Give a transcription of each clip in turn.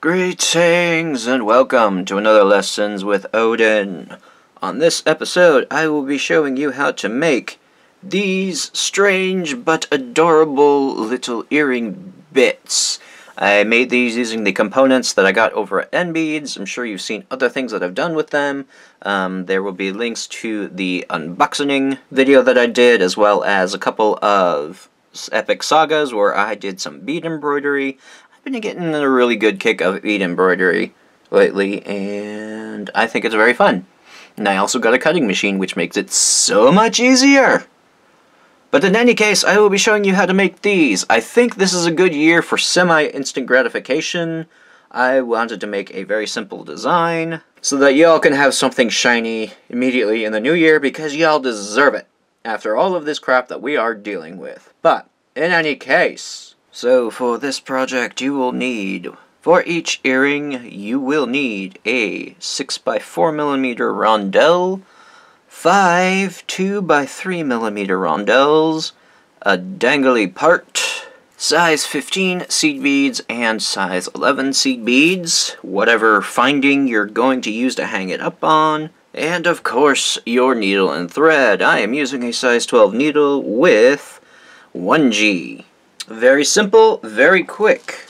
Greetings and welcome to another Lessons with Odin. On this episode, I will be showing you how to make these strange but adorable little earring bits. I made these using the components that I got over at NBeads. I'm sure you've seen other things that I've done with them. Um, there will be links to the unboxing video that I did, as well as a couple of epic sagas where I did some bead embroidery been getting a really good kick of bead embroidery lately, and I think it's very fun. And I also got a cutting machine, which makes it so much easier. But in any case, I will be showing you how to make these. I think this is a good year for semi-instant gratification. I wanted to make a very simple design so that y'all can have something shiny immediately in the new year because y'all deserve it after all of this crap that we are dealing with. But, in any case, so for this project you will need, for each earring you will need a 6x4mm rondelle, 5 2x3mm rondelles, a dangly part, size 15 seed beads and size 11 seed beads, whatever finding you're going to use to hang it up on, and of course your needle and thread. I am using a size 12 needle with 1G. Very simple, very quick.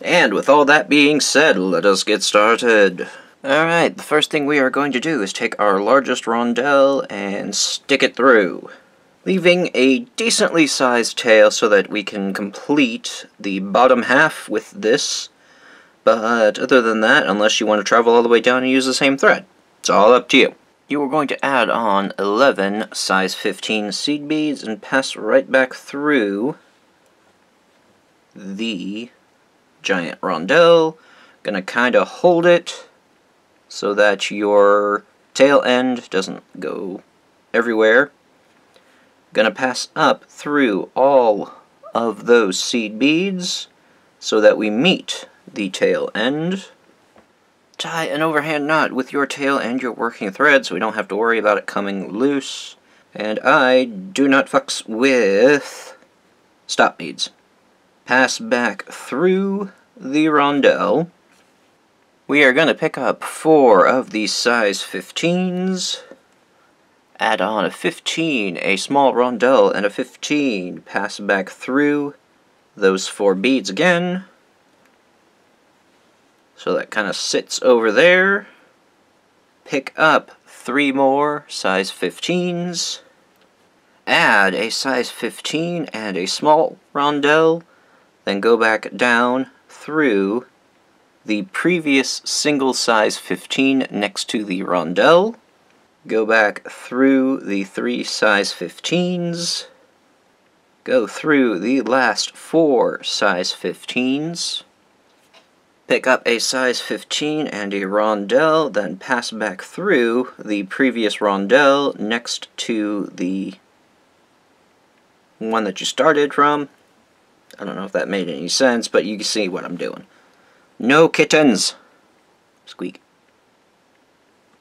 And with all that being said, let us get started. Alright, the first thing we are going to do is take our largest rondelle and stick it through, leaving a decently sized tail so that we can complete the bottom half with this. But other than that, unless you want to travel all the way down and use the same thread, it's all up to you. You are going to add on 11 size 15 seed beads and pass right back through the giant rondelle. Gonna kind of hold it so that your tail end doesn't go everywhere. Gonna pass up through all of those seed beads so that we meet the tail end. Tie an overhand knot with your tail and your working thread so we don't have to worry about it coming loose. And I do not fucks with stop beads pass back through the rondelle. We are going to pick up four of these size 15s, add on a 15, a small rondelle, and a 15. Pass back through those four beads again. So that kind of sits over there. Pick up three more size 15s. Add a size 15 and a small rondelle then go back down through the previous single size 15 next to the rondelle. Go back through the three size 15s. Go through the last four size 15s. Pick up a size 15 and a rondelle, then pass back through the previous rondelle next to the one that you started from, I don't know if that made any sense, but you can see what I'm doing. No kittens! Squeak.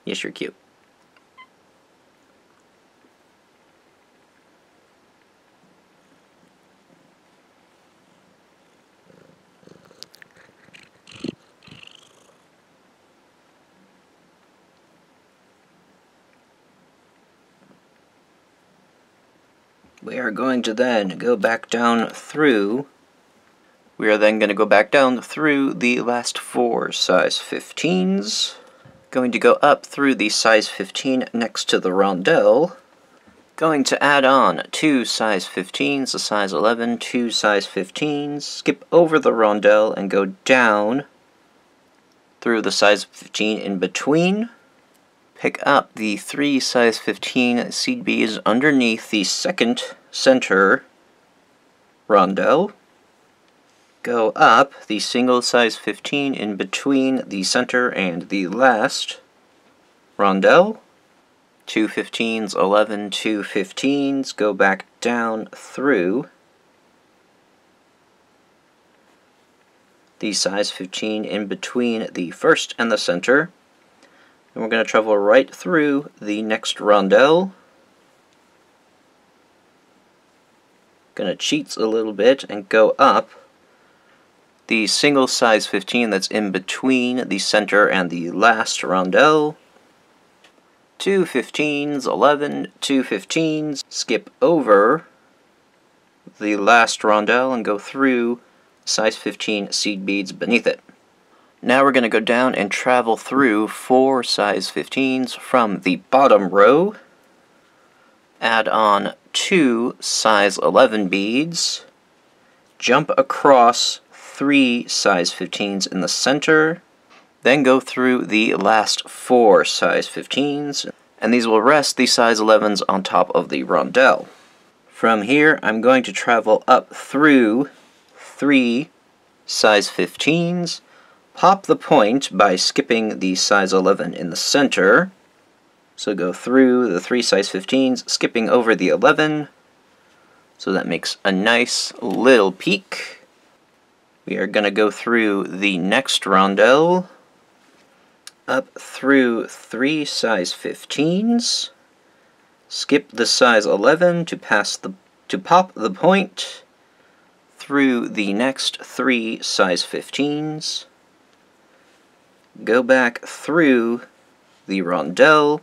Yes, you're cute. Are going to then go back down through, we are then going to go back down through the last four size 15s, going to go up through the size 15 next to the rondelle, going to add on two size 15s, a size 11, two size 15s, skip over the rondelle and go down through the size 15 in between, pick up the three size 15 seed beads underneath the second center rondelle. Go up the single size 15 in between the center and the last rondelle. Two 15s, 11, two 15s, go back down through the size 15 in between the first and the center and we're going to travel right through the next rondelle. Going to cheat a little bit and go up the single size 15 that's in between the center and the last rondelle. Two 15s, 11, two 15s, skip over the last rondelle and go through size 15 seed beads beneath it. Now we're going to go down and travel through four size 15s from the bottom row. Add on two size 11 beads. Jump across three size 15s in the center. Then go through the last four size 15s. And these will rest the size 11s on top of the rondelle. From here, I'm going to travel up through three size 15s Pop the point by skipping the size 11 in the center. So go through the three size 15s, skipping over the 11. So that makes a nice little peak. We are going to go through the next rondel up through three size 15s, skip the size 11 to pass the to pop the point through the next three size 15s, go back through the rondelle,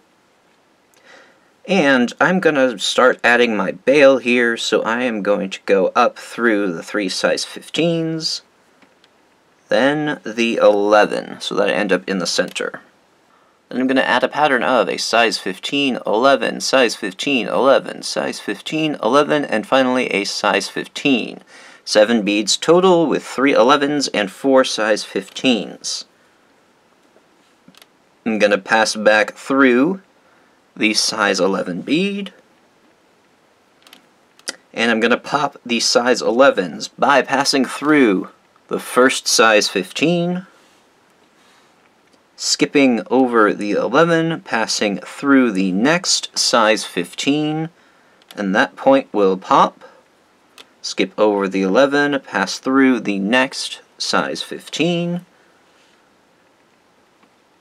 and I'm going to start adding my bail here, so I am going to go up through the three size 15s, then the 11, so that I end up in the center. Then I'm going to add a pattern of a size 15, 11, size 15, 11, size 15, 11, and finally a size 15. Seven beads total with three 11s and four size 15s. I'm going to pass back through the size 11 bead. And I'm going to pop the size 11s by passing through the first size 15, skipping over the 11, passing through the next size 15, and that point will pop. Skip over the 11, pass through the next size 15,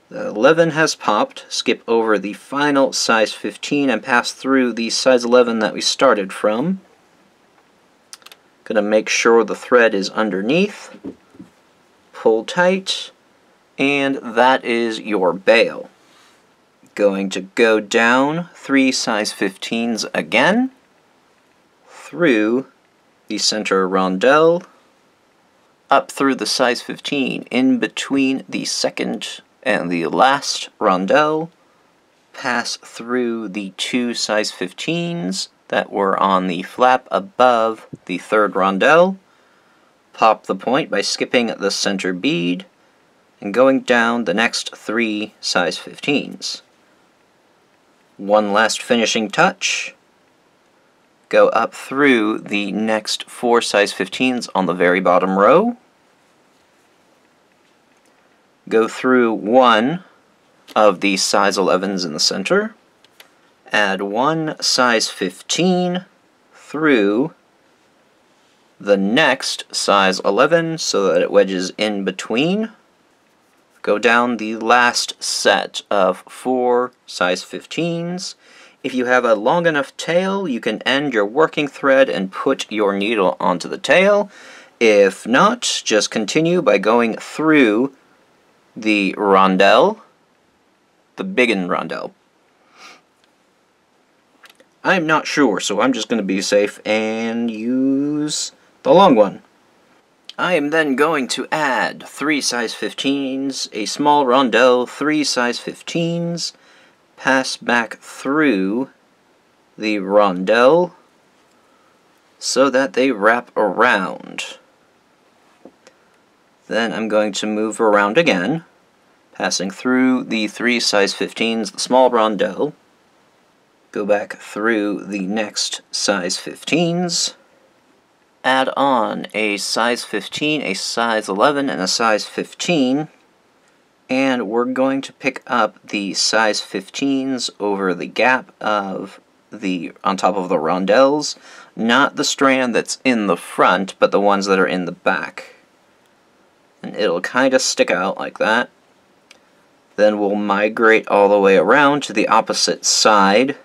the 11 has popped, skip over the final size 15 and pass through the size 11 that we started from. Gonna make sure the thread is underneath, pull tight, and that is your bail. Going to go down three size 15s again, through the center rondelle, up through the size 15, in between the second and the last rondelle pass through the two size 15s that were on the flap above the third rondelle, pop the point by skipping the center bead, and going down the next three size 15s. One last finishing touch, go up through the next four size 15s on the very bottom row, go through one of the size 11s in the center, add one size 15 through the next size 11 so that it wedges in between. Go down the last set of four size 15s. If you have a long enough tail, you can end your working thread and put your needle onto the tail. If not, just continue by going through the rondelle, the biggin rondelle. I'm not sure, so I'm just going to be safe and use the long one. I am then going to add three size 15s, a small rondelle, three size 15s, pass back through the rondelle so that they wrap around. Then I'm going to move around again, passing through the three size 15s, the small rondelle, go back through the next size 15s, add on a size 15, a size 11, and a size 15, and we're going to pick up the size 15s over the gap of the on top of the rondelles, not the strand that's in the front, but the ones that are in the back and it'll kind of stick out like that. Then we'll migrate all the way around to the opposite side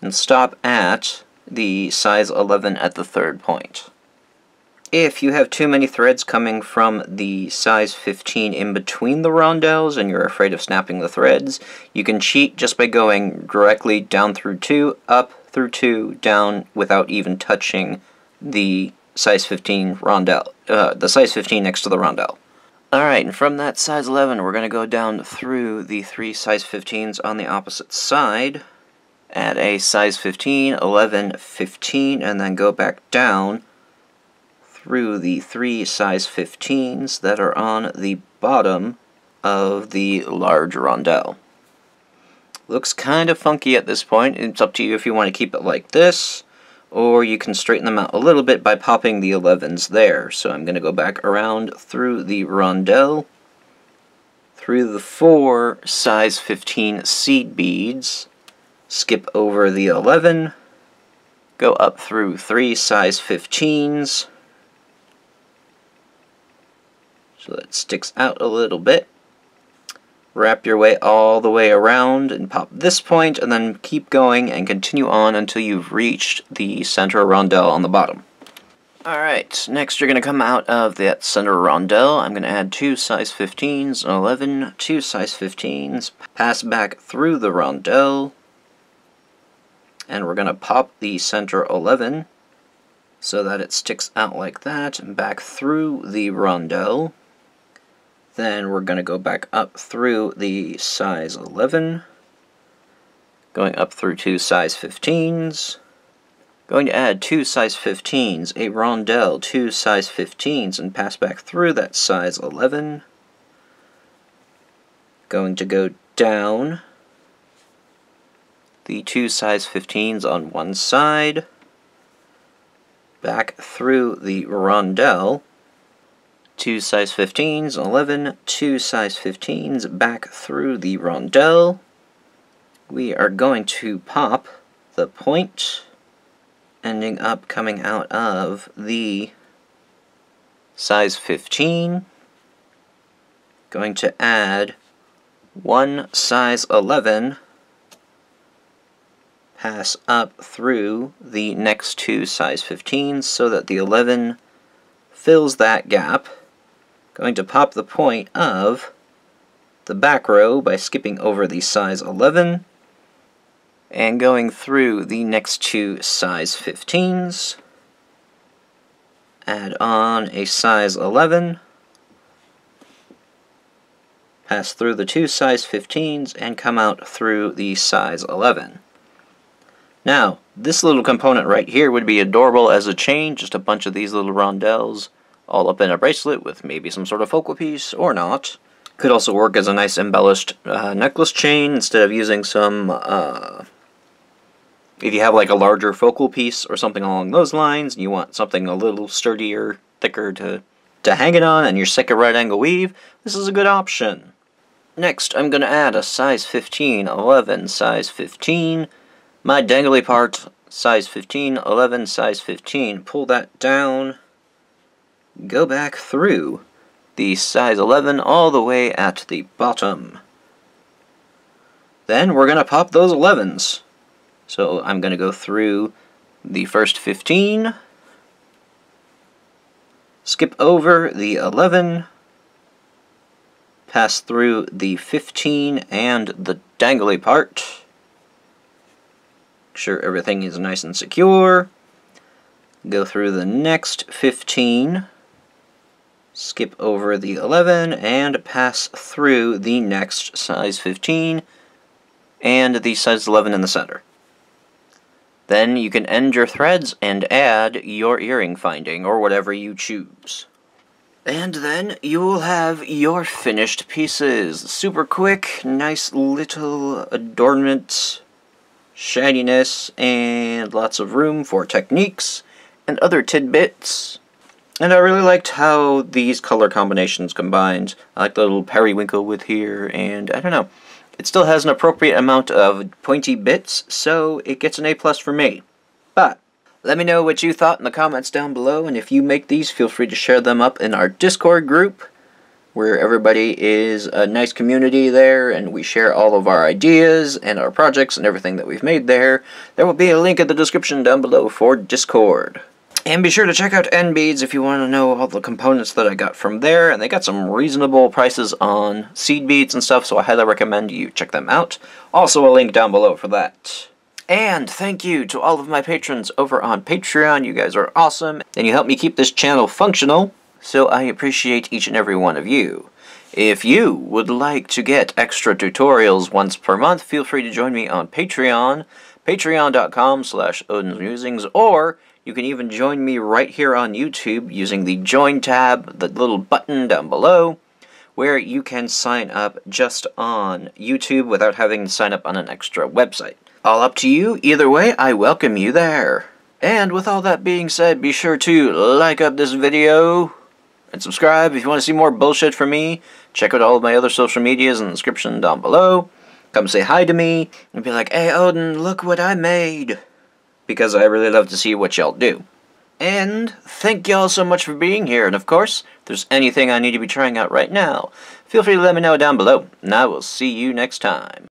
and stop at the size 11 at the third point. if you have too many threads coming from the size 15 in between the rondelles and you're afraid of snapping the threads, you can cheat just by going directly down through 2, up through 2, down without even touching the size 15 rondelle, uh, the size 15 next to the rondelle. Alright, and from that size 11, we're going to go down through the three size 15s on the opposite side, add a size 15, 11, 15, and then go back down through the three size 15s that are on the bottom of the large rondelle. Looks kind of funky at this point. It's up to you if you want to keep it like this, or you can straighten them out a little bit by popping the 11s there. So I'm going to go back around through the rondelle, through the four size 15 seed beads, skip over the 11, go up through three size 15s, so that sticks out a little bit. Wrap your way all the way around and pop this point, and then keep going and continue on until you've reached the center rondelle on the bottom. Alright, next you're going to come out of that center rondelle. I'm going to add two size 15s, 11, two size 15s, pass back through the rondelle, and we're going to pop the center 11 so that it sticks out like that, and back through the rondelle. Then we're going to go back up through the size 11, going up through two size 15s, going to add two size 15s, a rondelle, two size 15s, and pass back through that size 11. Going to go down the two size 15s on one side, back through the rondelle, two size 15s, 11, two size 15s back through the rondelle. We are going to pop the point, ending up coming out of the size 15. Going to add one size 11, pass up through the next two size 15s so that the 11 fills that gap. Going to pop the point of the back row by skipping over the size 11 and going through the next two size 15s. Add on a size 11, pass through the two size 15s, and come out through the size 11. Now, this little component right here would be adorable as a chain, just a bunch of these little rondelles all up in a bracelet with maybe some sort of focal piece, or not. Could also work as a nice embellished uh, necklace chain instead of using some, uh, if you have like a larger focal piece or something along those lines, and you want something a little sturdier, thicker to, to hang it on, and you're sick of right angle weave, this is a good option. Next, I'm going to add a size 15, 11, size 15, my dangly part, size 15, 11, size 15. Pull that down, go back through the size 11 all the way at the bottom. Then we're going to pop those 11s. So I'm going to go through the first 15, skip over the 11, pass through the 15 and the dangly part. Make sure everything is nice and secure. Go through the next 15, skip over the 11 and pass through the next size 15 and the size 11 in the center. Then you can end your threads and add your earring finding or whatever you choose. And then you will have your finished pieces. Super quick, nice little adornment, shininess, and lots of room for techniques and other tidbits. And I really liked how these color combinations combined. I like the little periwinkle with here, and I don't know. It still has an appropriate amount of pointy bits, so it gets an A plus for me. But, let me know what you thought in the comments down below, and if you make these, feel free to share them up in our Discord group, where everybody is a nice community there, and we share all of our ideas and our projects and everything that we've made there. There will be a link in the description down below for Discord. And be sure to check out NBeads if you want to know all the components that I got from there. And they got some reasonable prices on seed beads and stuff, so I highly recommend you check them out. Also a link down below for that. And thank you to all of my patrons over on Patreon. You guys are awesome, and you help me keep this channel functional, so I appreciate each and every one of you. If you would like to get extra tutorials once per month, feel free to join me on Patreon, patreon.com slash odinsmusings, or you can even join me right here on YouTube using the Join tab, the little button down below, where you can sign up just on YouTube without having to sign up on an extra website. All up to you, either way, I welcome you there. And with all that being said, be sure to like up this video and subscribe if you want to see more bullshit from me. Check out all of my other social medias in the description down below. Come say hi to me and be like, hey Odin, look what I made because I really love to see what y'all do. And thank y'all so much for being here, and of course, if there's anything I need to be trying out right now, feel free to let me know down below, and I will see you next time.